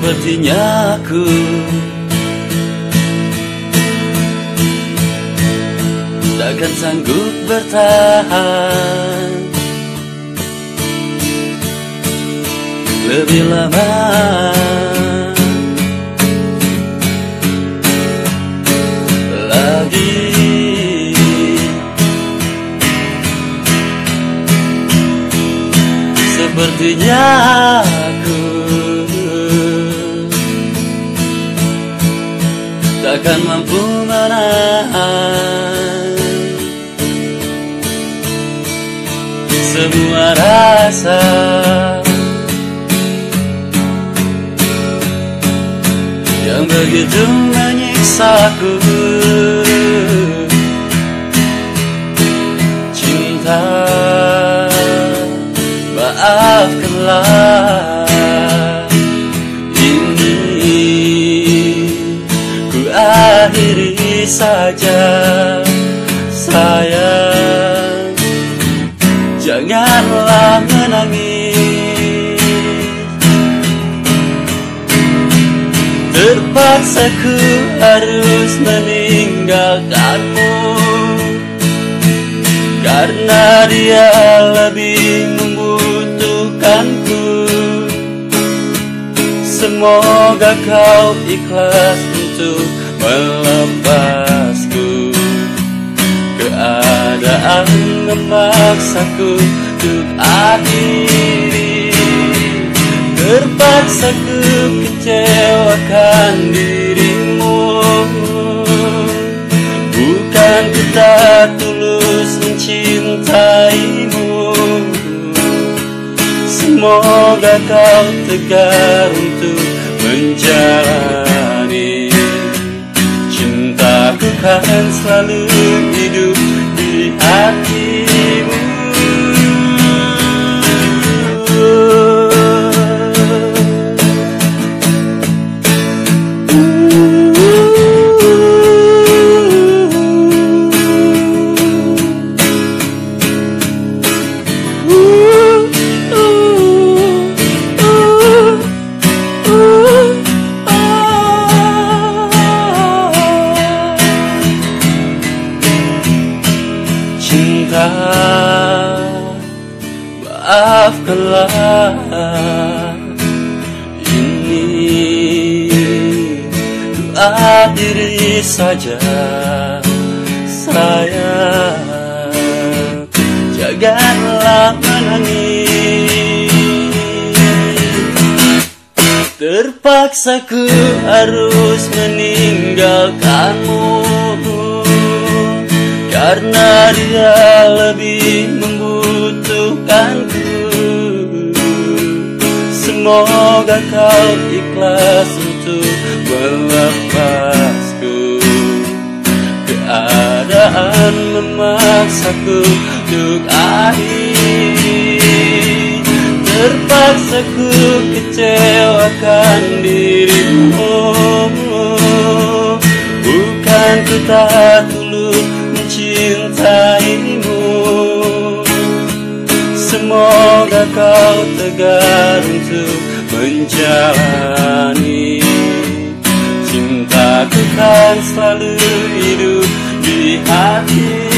Sepertinya aku. Takkan sanggup bertahan. Lebih lama. Lagi. Sepertinya Takkan mampu menahan Semua rasa. Yang begitu menyiksaku. Cinta Maafkanlah saja. Sayang Janganlah menangis. Terpaksa ku harus meninggalkanmu. Karena dia lebih membutuhkanku. Semoga kau ikhlas untuk melepasku. Keadaan memaksaku untuk akhiri. Terpaksa ku kecewakan dirimu. Bukan ku tak tulus mencintaimu. Semoga kau tegar Kan selalu hidup di hatimu Maafkanlah Ini Ku akhiri saja Sayang. Janganlah menangis Terpaksa ku harus meninggalkanmu Karena dia lebih membutuhkanku. Semoga kau ikhlas untuk melepasku. Keadaan memaksaku untuk akhiri Terpaksa ku kecewakan dirimu. Bukan ku tak mencintaimu. Semoga kau tegar untuk menjalani Cintaku kan selalu hidup di hati